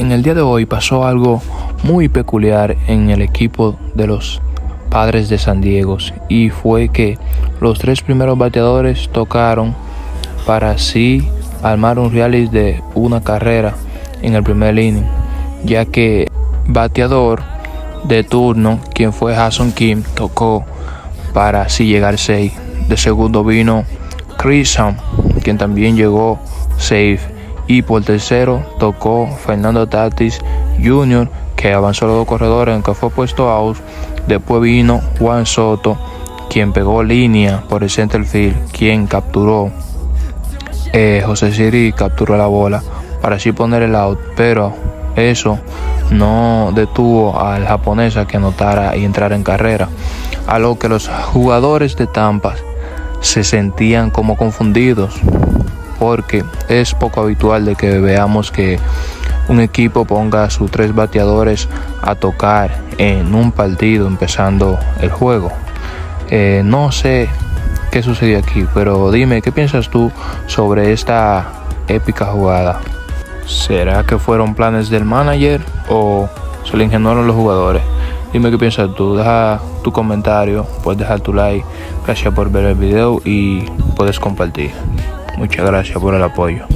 en el día de hoy pasó algo muy peculiar en el equipo de los padres de San Diego y fue que los tres primeros bateadores tocaron para así armar un reality de una carrera en el primer inning, ya que bateador de turno, quien fue Hasson Kim, tocó para así llegar safe. De segundo vino Chris quien también llegó safe. Y por tercero tocó Fernando Tatis Jr., que avanzó los dos corredores, aunque fue puesto out. Después vino Juan Soto, quien pegó línea por el center field, quien capturó. Eh, José Siri capturó la bola para así poner el out, pero eso no detuvo al japonés a que anotara y entrara en carrera, a lo que los jugadores de Tampa se sentían como confundidos, porque es poco habitual de que veamos que un equipo ponga a sus tres bateadores a tocar en un partido empezando el juego. Eh, no sé qué sucedió aquí, pero dime, ¿qué piensas tú sobre esta épica jugada? ¿Será que fueron planes del manager o se le ingenuaron los jugadores? Dime qué piensas tú, deja tu comentario, puedes dejar tu like, gracias por ver el video y puedes compartir. Muchas gracias por el apoyo.